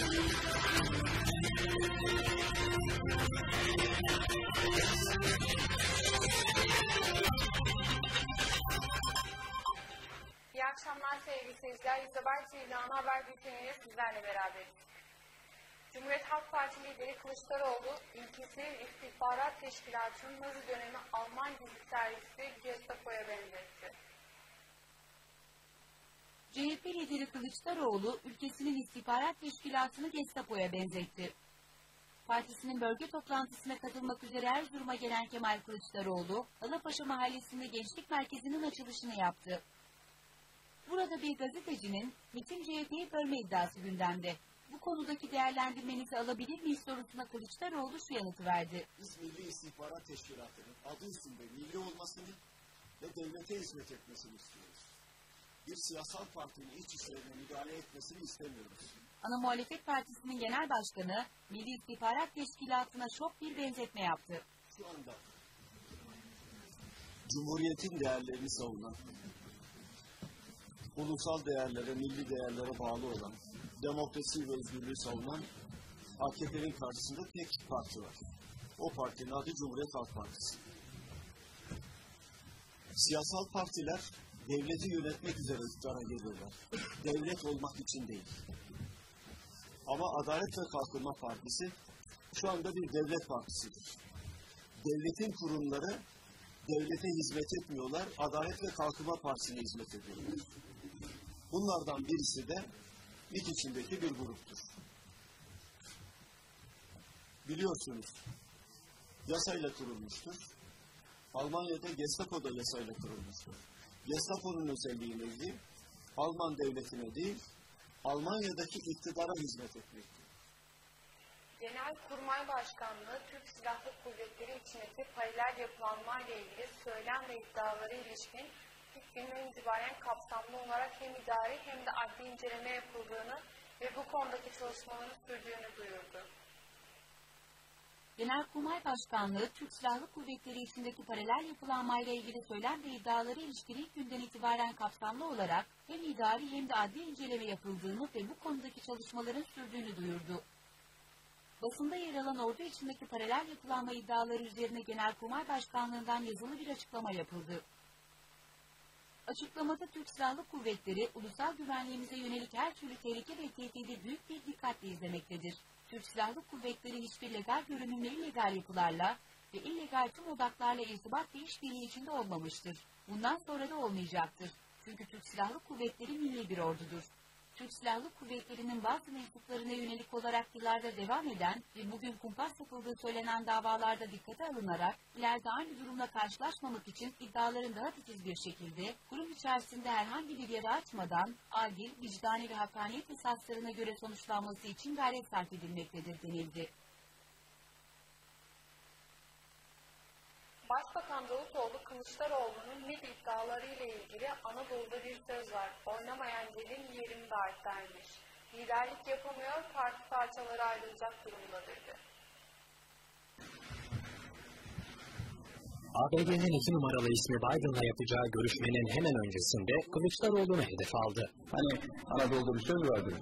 İyi akşamlar sevgili seyirciler. İzabel TV'de ana haber bülteniyle sizlerle beraberiz. Cumhuriyet Halk Partisi lideri Kılıçdaroğlu, ülkesinin istihbarat teşkilatının Nazi dönemi Alman gizli servisi Gestapo'ya benzetti. CHP lideri Kılıçdaroğlu ülkesinin istihbarat teşkilatını Gestapo'ya benzetti. Partisinin bölge toplantısına katılmak üzere Erzurum'a gelen Kemal Kılıçdaroğlu, Alapaşa Mahallesi'nde Gençlik Merkezi'nin açılışını yaptı. Burada bir gazetecinin MİT'in CHP'yi bölme iddiası gündemde. Bu konudaki değerlendirmenizi alabilir miyiz sorusuna Kılıçdaroğlu şu yanıtı verdi. Biz Milli İstihbarat Teşkilatı'nın adı üstünde milli olmasını ve devlete hizmet etmesini istiyoruz. Bir siyasal partinin iç işlerine müdahale etmesini istemiyoruz. Ana Muhalefet Partisi'nin genel başkanı Milli İstihbarat Teşkilatı'na şok bir benzetme yaptı. Şu anda Cumhuriyetin değerlerini savunan, ulusal değerlere, milli değerlere bağlı olan, demokrasi ve özgürlüğü savunan AKP'nin karşısında tek parti var. O partinin adı Cumhuriyet Halk Partisi. Siyasal partiler devleti yönetmek üzere iktidara geliyorlar. Devlet olmak için değil. Ama Adalet ve Kalkınma Partisi şu anda bir devlet partisidir. Devletin kurumları devlete hizmet etmiyorlar, Adalet ve Kalkınma Partisi'ne hizmet ediyorlar. Bunlardan birisi de MİT içindeki bir gruptur. Biliyorsunuz, yasayla kurulmuştur. Almanya'da Gestapo da yasayla kurulmuştur. Gestapo'nun özelliği neydi? Alman devletine değil, Almanya'daki iktidara hizmet etmektir. Genelkurmay Başkanlığı Türk Silahlı Kuvvetleri içindeki paralel yapılanmayla ilgili söylem ve iddiaları ilişkin ilk günden itibaren kapsamlı olarak hem idari hem de adli inceleme yapıldığını ve bu konudaki çalışmaların sürdüğünü duyurdu. Genelkurmay Başkanlığı, Türk Silahlı Kuvvetleri içindeki paralel yapılanmayla ilgili söylem ve iddiaları ilişkin ilk günden itibaren kapsamlı olarak hem idari hem de adli inceleme yapıldığını ve bu konudaki çalışmaların sürdüğünü duyurdu. Basında yer alan ordu içindeki paralel yapılanma iddiaları üzerine Genelkurmay Başkanlığı'ndan yazılı bir açıklama yapıldı. Açıklamada Türk Silahlı Kuvvetleri, ulusal güvenliğimize yönelik her türlü tehlike ve tehdidi büyük bir dikkatle izlemektedir. Türk Silahlı Kuvvetleri hiçbir legal görünümle illegal yapılarla ve illegal tüm odaklarla irtibat ve işbirliği içinde olmamıştır. Bundan sonra da olmayacaktır. Çünkü Türk Silahlı Kuvvetleri milli bir ordudur. Türk Silahlı Kuvvetleri'nin bazı mensuplarına yönelik olarak yıllarda devam eden ve bugün kumpas yapıldığı söylenen davalarda dikkate alınarak ileride aynı durumla karşılaşmamak için iddiaların daha titiz bir şekilde kurum içerisinde herhangi bir yara açmadan adil, vicdani ve hakkaniyet esaslarına göre sonuçlanması için gayret sarf edilmektedir denildi. Başbakan Davutoğlu Kılıçdaroğlu'nun MİT iddiaları ile ilgili Anadolu'da bir söz var. Oynamayan gelin yerini dert dermiş. Liderlik yapamıyor, parti parçaları ayrılacak durumda dedi. ABD'nin iki numaralı ismi Biden'la yapacağı görüşmenin hemen öncesinde Kılıçdaroğlu'nu hedef aldı. Hani Anadolu'da bir söz vardır.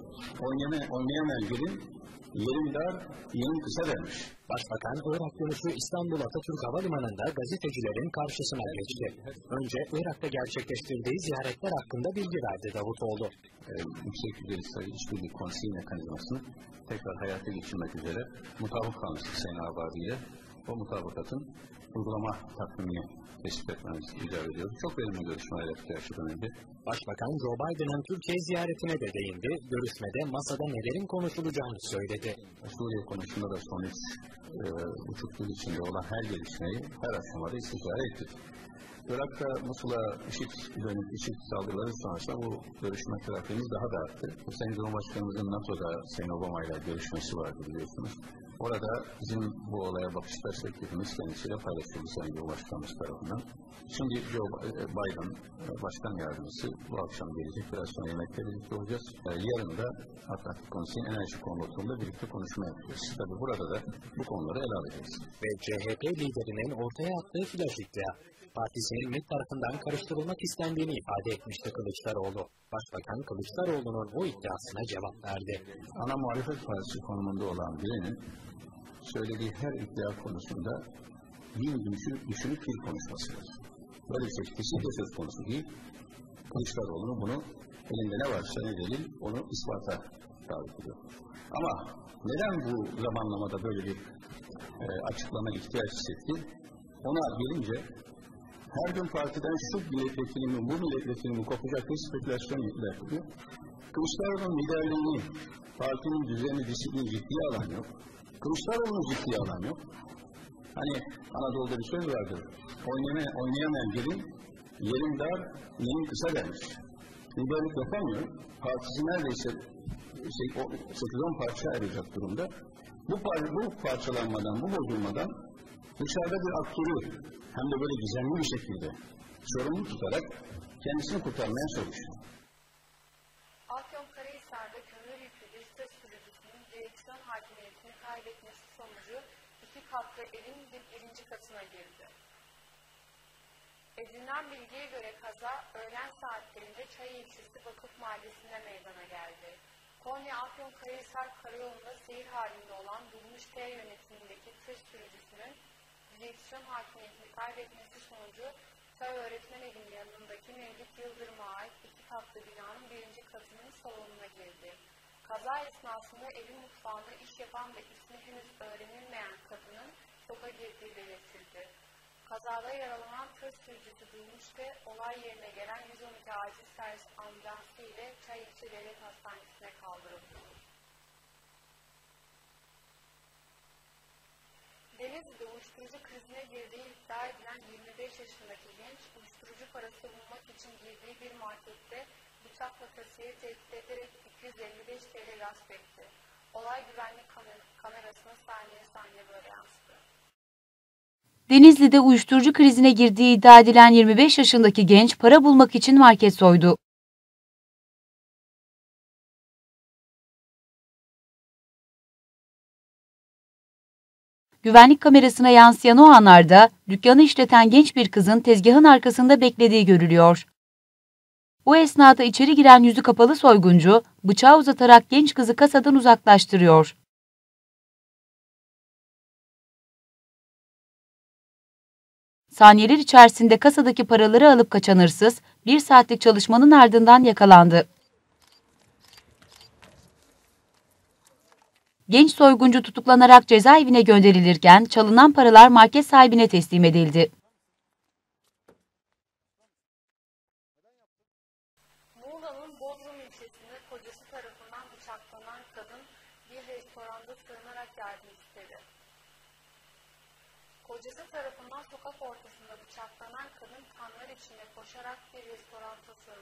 Oynama, oynayamayan gelin yerin dar, yerin kısa dermiş. Başbakan Irak dönüşü İstanbul Atatürk Havalimanı'nda gazetecilerin karşısına geçti. Önce Irak'ta gerçekleştirdiği ziyaretler hakkında bilgi verdi Davutoğlu. Ee, yüksek düzeyli sayı işbirliği konseyi mekanizmasını tekrar hayata geçirmek üzere mutabık kalmıştık Sayın Abadi ile. O mutabakatın uygulama takvimini tespit etmemiz icap ediyor. Çok verimli görüşmeler şeyden önce. Başbakan Joe Biden'ın Türkiye ziyaretine de değindi. Görüşmede masada nelerin konuşulacağını söyledi. Suriye konusunda da son üç e, buçuk yıl içinde olan her gelişmeyi her aşamada istişare ettik. Irak'ta Musul'a IŞİD dönük IŞİD saldırıları sonrasında bu görüşme trafiğimiz daha da arttı. Sayın Cumhurbaşkanımızın NATO'da Sayın Obama ile görüşmesi vardı biliyorsunuz. Orada bizim bu olaya bakışlar şeklimiz kendisiyle paylaşıldı Sayın Cumhurbaşkanımız tarafından. Şimdi Joe Biden, Başkan Yardımcısı bu akşam gelecek. Biraz sonra yemekte birlikte olacağız. Ee, yarın da Atlantik Konseyi'nin enerji konularında birlikte konuşma yapacağız. Tabii burada da bu konuları ele alacağız. Ve CHP liderinin ortaya attığı flash iddia. Partisinin MİT tarafından karıştırılmak istendiğini ifade etmişti Kılıçdaroğlu. Başbakan Kılıçdaroğlu'nun bu iddiasına cevap verdi. Ana muhalefet partisi konumunda olan birinin söylediği her iddia konusunda bin düşünüp, düşünüp bir konuşması lazım. Böyle bir şey kesinlikle söz konusu değil. Kılıçdaroğlu'nu bunu elinde ne varsa ne delil onu ispata davet ediyor. Ama neden bu zamanlamada böyle bir e, açıklama ihtiyaç hissetti? Ona gelince her gün partiden şu milletvekili mi, bu milletvekili mi kopacak bir spekülasyon yapılıyor. Kılıçdaroğlu'nun liderliğini, partinin düzeni, disiplini ciddiye alan yok. Kılıçdaroğlu'nu ciddiye alan yok. Hani Anadolu'da bir söz vardır. Oynayamayan, oynayamayan gelin, yerin dar, yerin kısa dermiş. Liderlik yapamıyor. Partisi neredeyse şey, 8-10 parça ayrılacak durumda. Bu, par bu parçalanmadan, bu bozulmadan dışarıda bir aktörü hem de böyle gizemli bir şekilde sorumlu tutarak kendisini kurtarmaya çalışıyor. Afyonkarahisar'da kömür yüklü bir tır sürücüsünün direksiyon hakimiyetini kaybetmesi sonucu iki katlı evin bir birinci katına girdi. Edinilen bilgiye göre kaza öğlen saatlerinde Çay ilçesi Vakıf Mahallesi'nde meydana geldi. Konya Afyonkarahisar karayolunda seyir halinde olan Durmuş T yönetimindeki tır sürücüsünün direksiyon hakimiyetini kaybetmesi sonucu Köy Öğretmen Evi'nin yanındaki Mevlüt Yıldırım'a ait iki katlı binanın birinci katının salonuna girdi. Kaza esnasında evin mutfağında iş yapan ve ismi henüz öğrenilmeyen kadının şoka girdiği belirtildi. Kazada yaralanan tır sürücüsü Durmuş ve olay yerine gelen 112 acil servis ambulansı ile Çayilçi Devlet Hastanesi'ne kaldırıldı. Denizli'de uyuşturucu krizine girdiği iddia edilen 25 yaşındaki genç, uyuşturucu parası bulmak için girdiği bir markette bıçakla kasiyeri tehdit ederek 255 TL gasp etti. Olay güvenlik kamer kamerasına saniye saniye böyle yansıdı. Denizli'de uyuşturucu krizine girdiği iddia edilen 25 yaşındaki genç para bulmak için market soydu. Güvenlik kamerasına yansıyan o anlarda dükkanı işleten genç bir kızın tezgahın arkasında beklediği görülüyor. Bu esnada içeri giren yüzü kapalı soyguncu bıçağı uzatarak genç kızı kasadan uzaklaştırıyor. Saniyeler içerisinde kasadaki paraları alıp kaçan hırsız, bir saatlik çalışmanın ardından yakalandı. Genç soyguncu tutuklanarak cezaevine gönderilirken çalınan paralar market sahibine teslim edildi. Muğla'nın Bodrum ilçesinde kocası tarafından bıçaklanan kadın bir restoranda sığınarak yardım istedi. Kocası tarafından sokak ortasında bıçaklanan kadın kanlar içinde koşarak bir restoranta sığındı.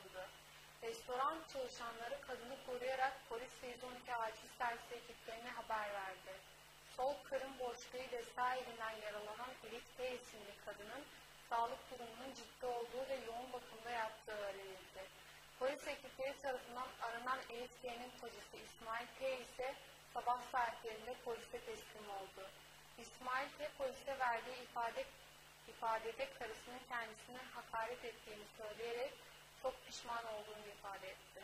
Restoran çalışanları kadını koruyarak polis ve 112 acil servis ekiplerine haber verdi. Sol karın boşluğu ile sağ elinden yaralanan Elif T isimli kadının sağlık durumunun ciddi olduğu ve yoğun bakımda yattığı öğrenildi. Polis ekipleri tarafından aranan Elif T'nin kocası İsmail T ise sabah saatlerinde polise teslim oldu. İsmail T polise verdiği ifade, ifadede karısının kendisine hakaret ettiğini söyleyerek çok pişman olduğunu ifade etti.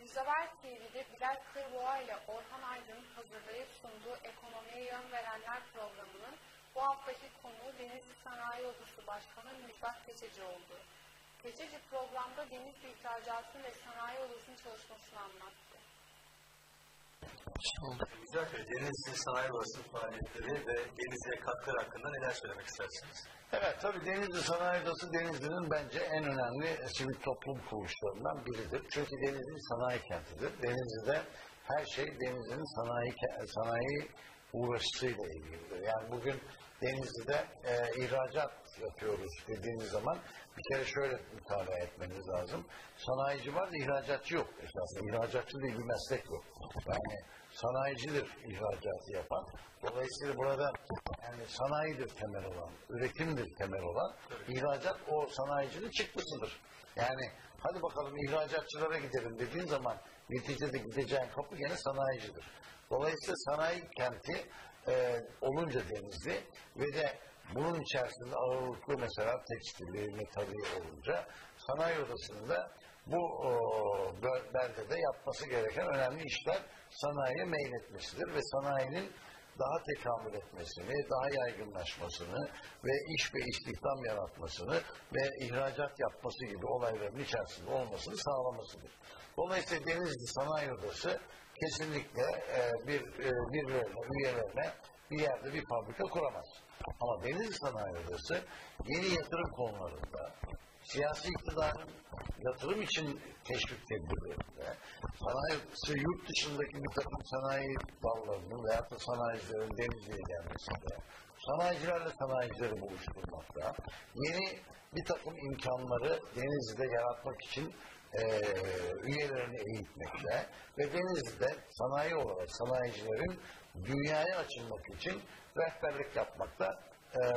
Yüzaver TV'de Bilal Kırboğa ile Orhan Aydın'ın hazırlayıp sunduğu Ekonomiye Yön Verenler programının bu haftaki konuğu Denizli Sanayi Odası Başkanı Müjdat Keçeci oldu. Keçeci programda Denizli İhracatı ve Sanayi Odası'nın çalışmasını anlattı. Güzel Bey, Denizli Sanayi Odası faaliyetleri ve Denizli'ye katkıları hakkında neler söylemek istersiniz? Evet tabii Denizli Sanayi Odası Denizli'nin bence en önemli sivil toplum kuruluşlarından biridir. Çünkü Denizli sanayi kentidir. Denizli'de her şey Denizli'nin sanayi, sanayi uğraşısıyla ilgilidir. Yani bugün Denizli'de e, ihracat yapıyoruz dediğiniz zaman bir kere şöyle mütalaa etmeniz lazım. Sanayici var da ihracatçı yok. Esasında ihracatçı diye bir meslek yok. Yani sanayicidir ihracatı yapan. Dolayısıyla burada yani sanayidir temel olan, üretimdir temel olan, ihracat o sanayicinin çıktısıdır. Yani hadi bakalım ihracatçılara gidelim dediğin zaman neticede gideceğin kapı gene sanayicidir. Dolayısıyla sanayi kenti e, olunca Denizli ve de bunun içerisinde ağırlıklı mesela tekstili, metali olunca sanayi odasında bu o, beldede yapması gereken önemli işler sanayiye meyletmesidir ve sanayinin daha tekamül etmesini, daha yaygınlaşmasını ve iş ve istihdam yaratmasını ve ihracat yapması gibi olayların içerisinde olmasını sağlamasıdır. Dolayısıyla Denizli Sanayi Odası kesinlikle e, bir e, birilerine, üyelerine bir yerde bir fabrika kuramaz. Ama Denizli Sanayi Odası yeni yatırım konularında siyasi iktidarın yatırım için teşvik tedbirlerinde, sanayisi yurt dışındaki bir takım sanayi dallarının veyahut da sanayicilerin Denizli'ye gelmesinde, sanayicilerle sanayicileri buluşturmakta, yeni bir takım imkanları Denizli'de yaratmak için eee üyelerini eğitmekle ve Denizli'de sanayi olarak sanayicilerin dünyaya açılmak için rehberlik yapmakta eee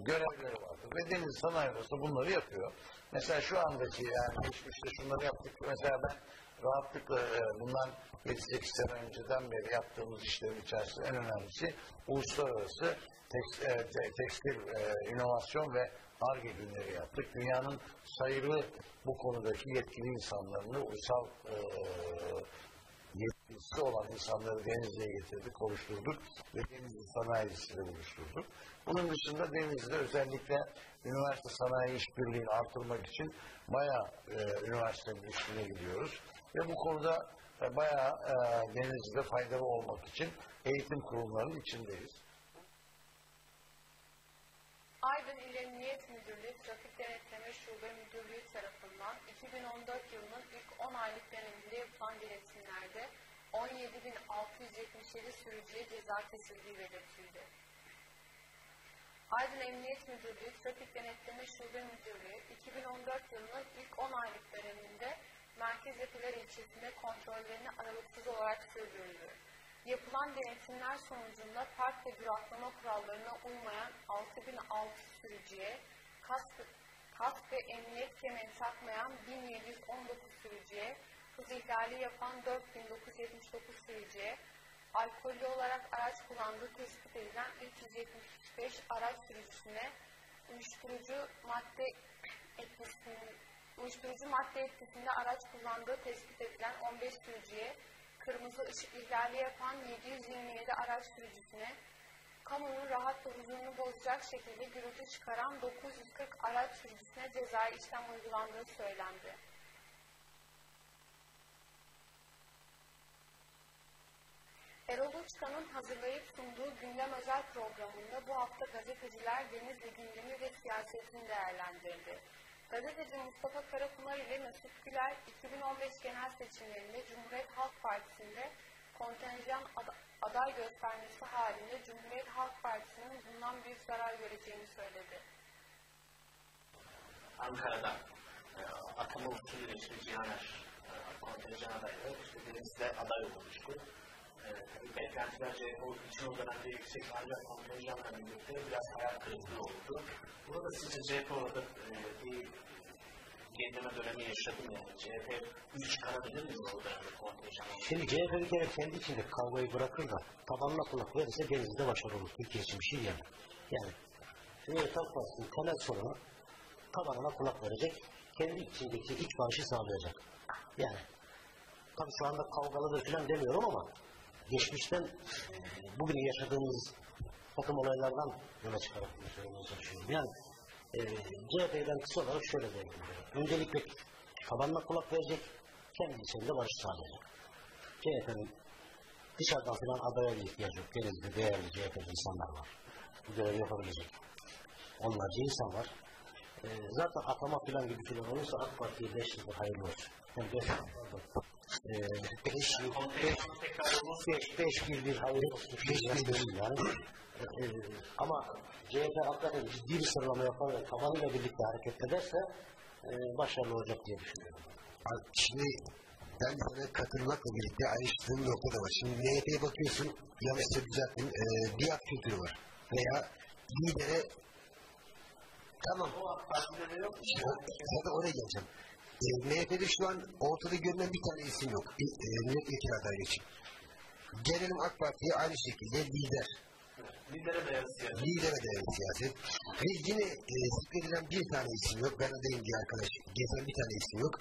görevleri vardır. Ve Deniz Sanayi Odası bunları yapıyor. Mesela şu andaki yani geçmişte şunları yaptık. Mesela ben rahatlıkla e, bundan 7-8 sene önceden beri yaptığımız işlerin içerisinde en önemlisi uluslararası teks- e, te- tekstil e, inovasyon ve ARGE günleri yaptık. Dünyanın sayılı bu konudaki yetkili insanlarını ulusal e, yetkisi olan insanları Denizli'ye getirdik, konuşturduk ve Denizli sanayicisiyle buluşturduk. Bunun dışında Denizli'de özellikle üniversite sanayi işbirliğini artırmak için bayağı e, üniversitenin üstüne gidiyoruz. Ve bu konuda e, bayağı e, Denizli'de faydalı olmak için eğitim kurumlarının içindeyiz. Aydın İl Emniyet Müdürlüğü Trafik Denetleme Şube Müdürlüğü tarafından 2014 yılının ilk 10 aylık döneminde yapılan denetimlerde 17.677 sürücüye ceza kesildiği belirtildi. Aydın Emniyet Müdürlüğü Trafik Denetleme Şube Müdürlüğü 2014 yılının ilk 10 aylık döneminde Merkez Yapılar ilçesinde kontrollerini aralıksız olarak sürdürdü. Yapılan denetimler sonucunda park ve duraklama kurallarına uymayan 6006 sürücüye, kask, kask ve emniyet kemeri takmayan 1719 sürücüye, hız ihlali yapan 4979 sürücüye, alkollü olarak araç kullandığı tespit edilen 375 araç sürücüsüne uyuşturucu madde etkisinde, uyuşturucu madde etkisinde araç kullandığı tespit edilen 15 sürücüye, kırmızı ışık ihlali yapan 727 araç sürücüsüne, kamunun rahat ve huzurunu bozacak şekilde gürültü çıkaran 940 araç sürücüsüne cezai işlem uygulandığı söylendi. Erol Uçkan'ın hazırlayıp sunduğu gündem özel programında bu hafta gazeteciler Denizli gündemi ve siyasetini değerlendirdi. Gazeteci Mustafa Karapınar ile Mesut Güler 2015 genel seçimlerinde Cumhuriyet Halk Partisi'nde kontenjan ad- aday göstermesi halinde Cumhuriyet Halk Partisi'nin bundan büyük zarar göreceğini söyledi. Ankara'da e, atama usulüyle işte Cihaner e, kontenjan adayları işte Deniz'de aday olmuştu. Beklentiler CHP için o dönemde yüksek ancak kontenjanla birlikte biraz hayal kırıklığı oldu. Burada sizce CHP orada e, bir gerileme dönemi yaşadı mı yani? CHP güç çıkarabilir mi o dönemde kontenjanla? Şimdi CHP bir kere kendi içinde kavgayı bırakır da tabanına kulak verirse Denizli'de başarılı olur. Türkiye için bir şey diyemem. Yani Cumhuriyet Halk Partisi'nin temel sorunu tabanına kulak verecek, kendi içindeki iç barışı sağlayacak. Yani tabii şu anda kavgalıdır falan demiyorum ama geçmişten e, bugün yaşadığımız takım olaylardan yola çıkarak çalışıyorum. Yani e, CHP'den kısa olarak şöyle değerlendiriyorum. Öncelikle tabanına kulak verecek, kendi içinde barış sağlayacak. CHP'nin dışarıdan filan adaya bir ihtiyacı yok. Denizde değerli CHP'li insanlar var. Bu görevi yapabilecek. Onlarca insan var. Ee, zaten atama filan gibi şeyler olursa AK Parti'ye 5 yıldır hayırlı olsun. Yani beş yıl, pardon. E, beş, beş, beş, beş bir bir hayır olsun. Beş bir bir yani. E, ama CHP hakikaten ciddi bir sıralama yapar ve tabanıyla birlikte hareket ederse e, başarılı olacak diye düşünüyorum. Şimdi ben sana katılmakla birlikte ayrıştığım nokta da var. Şimdi MHP'ye bakıyorsun, yanlışsa düzelttim, e, biat kültürü var. Veya lidere tamam. İşte, zaten oraya geleceğim. E, MHP'de şu an ortada görünen bir tane isim yok. E, e, milletvekili adayı için. Gelelim AK Parti'ye aynı şekilde lider. Lidere dayalı siyaset. Lidere dayalı siyaset. Ve yine e, zikredilen bir tane isim yok. Ben adayım diye arkadaş. Gezen bir tane isim yok.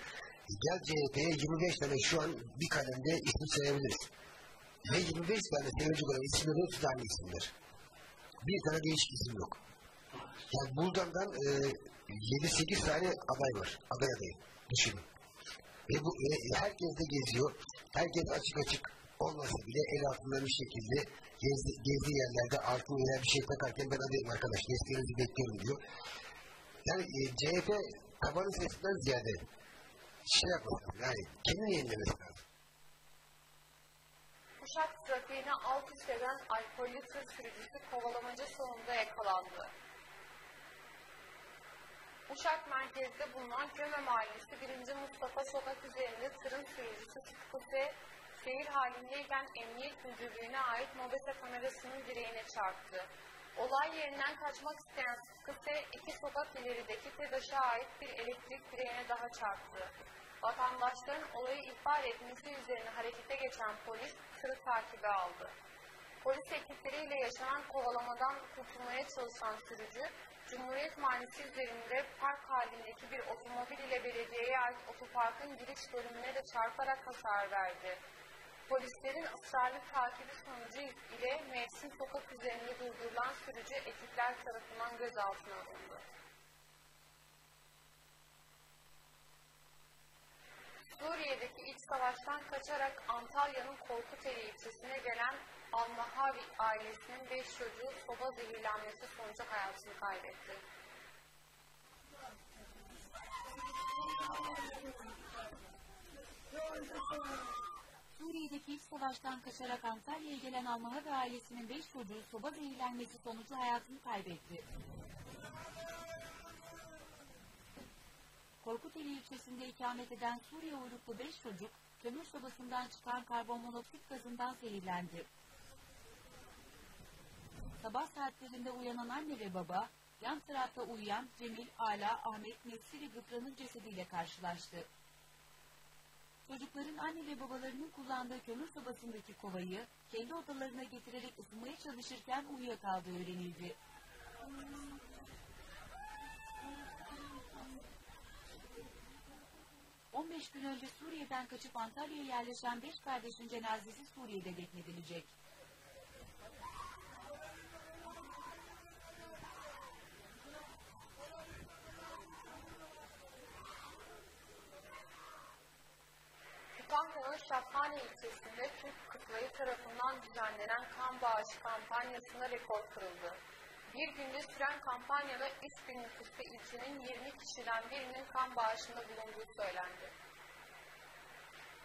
E, Gel CHP'ye 25 tane şu an bir kalemde isim sayabiliriz. Ve 25 tane sevecek olan isimlerin hepsi aynı isimler. Bir tane değişik isim yok. Yani buradan e, 7-8 tane aday var. Aday adayı. Düşünün. Ve bu e, herkes de geziyor. Herkes açık açık olmasa bile el altında bir şekilde gezdi, gezdiği yerlerde altın veya bir şey takarken ben adayım arkadaş desteğinizi bekliyorum diyor. Yani e, CHP tabanın sesinden ziyade şey yapması yani kendini yenilemesi lazım. Uşak trafiğine alt üst eden alkollü tır sürücüsü kovalamaca sonunda yakalandı. Uşak merkezde bulunan Köme Mahallesi 1. Mustafa Sokak üzerinde tırın sürücüsü Sıtkı ve seyir halindeyken Emniyet Müdürlüğü'ne ait mobese kamerasının direğine çarptı. Olay yerinden kaçmak isteyen Sıtkı iki sokak ilerideki TEDAŞ'a ait bir elektrik direğine daha çarptı. Vatandaşların olayı ihbar etmesi üzerine harekete geçen polis tırı takibe aldı. Polis ekipleriyle yaşanan kovalamadan kurtulmaya çalışan sürücü, Cumhuriyet Mahallesi üzerinde park halindeki bir otomobil ile belediyeye ait otoparkın giriş bölümüne de çarparak hasar verdi. Polislerin ısrarlı takibi sonucu ile Mevsim Sokak üzerinde durdurulan sürücü ekipler tarafından gözaltına alındı. Suriye'deki iç savaştan kaçarak Antalya'nın Korkuteli ilçesine gelen Almahavi ailesinin 5 çocuğu soba zehirlenmesi sonucu hayatını kaybetti. Suriye'deki iç savaştan kaçarak Antalya'ya gelen Almaha ve ailesinin 5 çocuğu soba zehirlenmesi sonucu hayatını kaybetti. Korkuteli ilçesinde ikamet eden Suriye uyruklu 5 çocuk, kömür sobasından çıkan karbonmonoksit gazından zehirlendi. Sabah saatlerinde uyanan anne ve baba, yan tarafta uyuyan Cemil, Ala, Ahmet, Nesli ve cesediyle karşılaştı. Çocukların anne ve babalarının kullandığı kömür sobasındaki kovayı kendi odalarına getirerek ısınmaya çalışırken uyuyakaldığı öğrenildi. ...15 gün önce Suriye'den kaçıp Antalya'ya yerleşen 5 kardeşin cenazesi Suriye'de defnedilecek. Kütahya'nın Şaphane ilçesinde Türk Kıtlayı tarafından düzenlenen kan bağışı kampanyasına rekor kırıldı. Bir günde süren kampanyada 3000 nüfuslu ilçenin 20 kişiden birinin kan bağışında bulunduğu söylendi.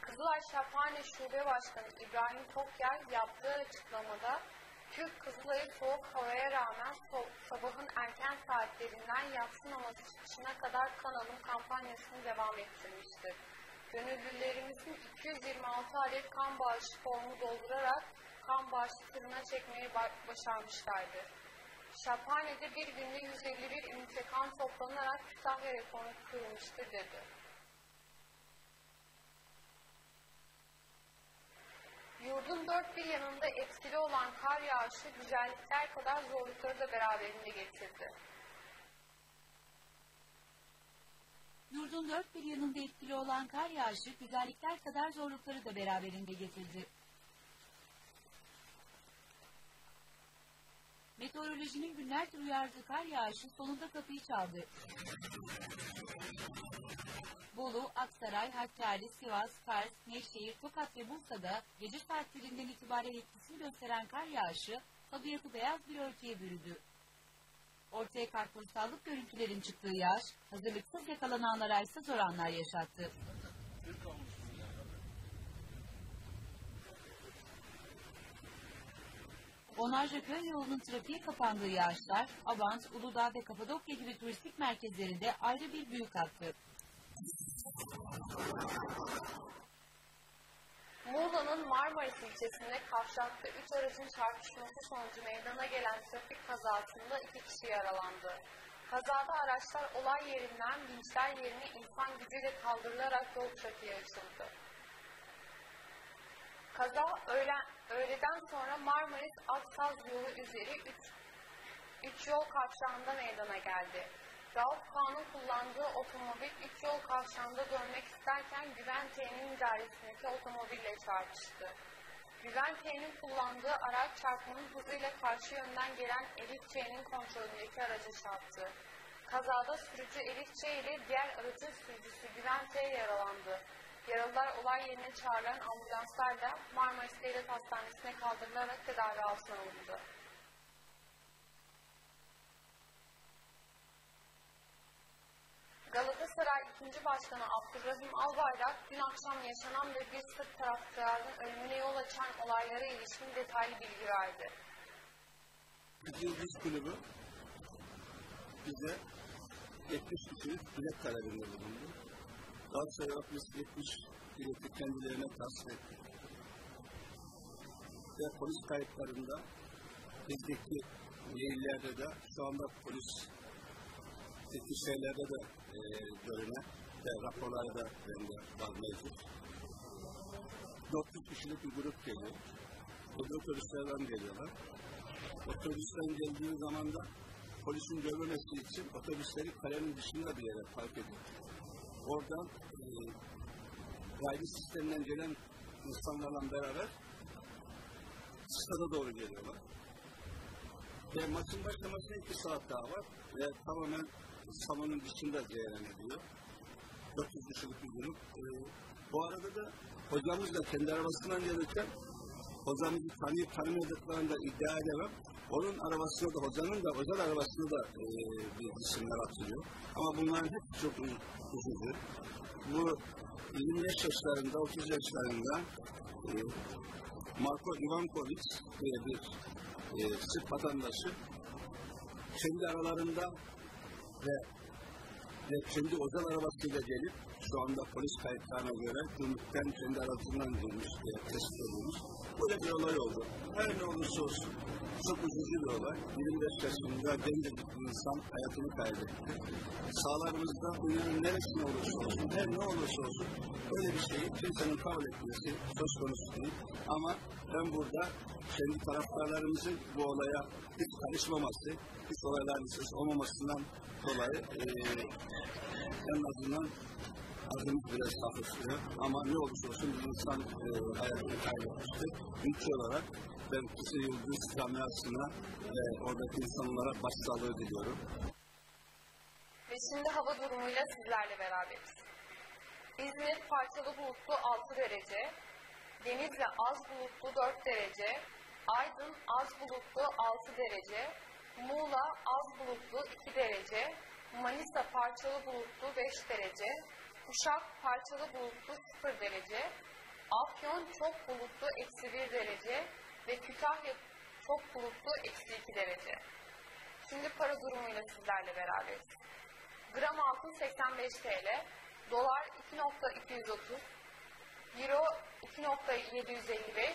Kızılay Şaphane Şube Başkanı İbrahim Tokyar yaptığı açıklamada Türk Kızılay'ı soğuk havaya rağmen so- sabahın erken saatlerinden yatsı namazı çıkışına kadar kan alım kampanyasını devam ettirmiştir. Gönüllülerimizin 226 adet kan bağışı formu doldurarak kan bağışı tırına çekmeyi ba- başarmışlardır. Şaphane'de bir günde 151 ünite kan toplanarak Kütahya rekoru kırılmıştır dedi. Yurdun dört bir yanında etkili olan kar yağışı güzellikler kadar zorlukları da beraberinde getirdi. Yurdun dört bir yanında etkili olan kar yağışı güzellikler kadar zorlukları da beraberinde getirdi. Meteorolojinin günlerdir uyardığı kar yağışı sonunda kapıyı çaldı. Bolu, Aksaray, Hakkari, Sivas, Kars, Nevşehir, Tokat ve Bursa'da gece saatlerinden itibaren etkisini gösteren kar yağışı tabiatı beyaz bir örtüye bürüdü. Ortaya kartpostallık görüntülerin çıktığı yağış, hazırlıksız yakalananlara ise zor anlar yaşattı. Tonajla köy yolunun trafiğe kapandığı yağışlar, Abant, Uludağ ve Kapadokya gibi turistik merkezlerinde ayrı bir büyük attı. Muğla'nın Marmaris ilçesinde kavşakta 3 aracın çarpışması sonucu meydana gelen trafik kazasında 2 kişi yaralandı. Kazada araçlar olay yerinden vinçler yerine insan gücüyle kaldırılarak yol trafiğe açıldı. Kaza öğlen, öğleden sonra Marmaris Aksaz yolu üzeri 3 yol kavşağında meydana geldi. Rauf Kağan'ın kullandığı otomobil 3 yol kavşağında dönmek isterken Güven T'nin idaresindeki otomobille çarpıştı. Güven T'nin kullandığı araç çarpmanın hızıyla karşı yönden gelen Elif Ç'nin kontrolündeki araca çarptı. Kazada sürücü Elif Ç ile diğer aracın sürücüsü Güven T yaralandı. Yaralılar olay yerine çağrılan ambulanslarla Marmaris Devlet Hastanesi'ne kaldırılarak tedavi altına alındı. Galatasaray 2. Başkanı Abdurrahim Albayrak dün akşam yaşanan ve bir Sırp taraftarının ölümüne yol açan olaylara ilişkin detaylı bilgi verdi. Yıldız Kulübü bize 70 kişilik bilet talebinde bulundu. Galatasaray 60 70 bileti kendilerine tahsil etti. Ve polis kayıtlarında bizdeki maillerde de şu anda polis şeylerde de e, görünen ve raporlarda bende var mevcut. 400 kişilik bir grup geliyor. Bu otobüslerden geliyorlar. Otobüsten geldiği zaman da polisin görmemesi için otobüsleri kalenin dışında bir yere park ediyor. Oradan e, raylı sistemden gelen insanlarla beraber stada doğru geliyorlar. Ve maçın başlamasına iki saat daha var ve tamamen salonun dışında cereyan ediyor. 400 kişilik bir grup. Ee, bu arada da hocamız da kendi arabasından gelirken hocamızı tanıyıp tanımadıklarını da iddia edemem. Onun arabasına da hocanın da özel arabasına da e, bir isimler atılıyor. Ama bunların hepsi çok üzücü. Bu 25 yaşlarında, 30 yaşlarında e, Marko Ivankovic diye bir e, Sırp vatandaşı kendi aralarında ve, ve kendi özel arabasıyla gelip şu anda polis kayıtlarına göre gümrükten kendi aracından girmiş diye tespit edilmiş. Böyle bir olay oldu. Her ne olursa olsun çok üzücü bir olay. 25 yaşında gencecik bir insan hayatını kaybetti. Sağlarımızda dünyanın neresinde olursa olsun, her ne olursa olsun böyle bir şeyi kimsenin kabul etmesi söz konusu değil. Ama ben burada kendi taraftarlarımızın bu olaya hiç karışmaması, hiç olayların olmamasından dolayı e, en azından adımız biraz hafifliyor. Ama ne olursa olsun bir insan e, hayatını kaybetmiştir. Ülke olarak ben Kızıl Yıldız camiasına ve oradaki insanlara başsağlığı diliyorum. Ve şimdi hava durumuyla sizlerle beraberiz. İzmir parçalı bulutlu 6 derece, Denizli az bulutlu 4 derece, Aydın az bulutlu 6 derece, Muğla az bulutlu 2 derece, Manisa parçalı bulutlu 5 derece, Uşak parçalı bulutlu 0 derece, Afyon çok bulutlu eksi 1 derece ve Kütahya çok bulutlu eksi 2 derece. Şimdi para durumuyla sizlerle beraberiz. Gram altın 85 TL, dolar 2.230, euro 2.755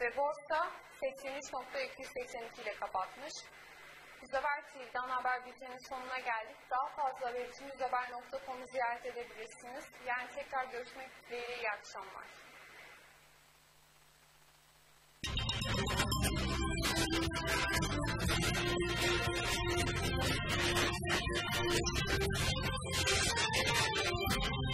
ve borsa 83.282 ile kapatmış. Müzeber TV'de haber bültenin sonuna geldik. Daha fazla haber için müzeber.com'u ziyaret edebilirsiniz. Yani tekrar görüşmek dileğiyle iyi akşamlar. Thank you.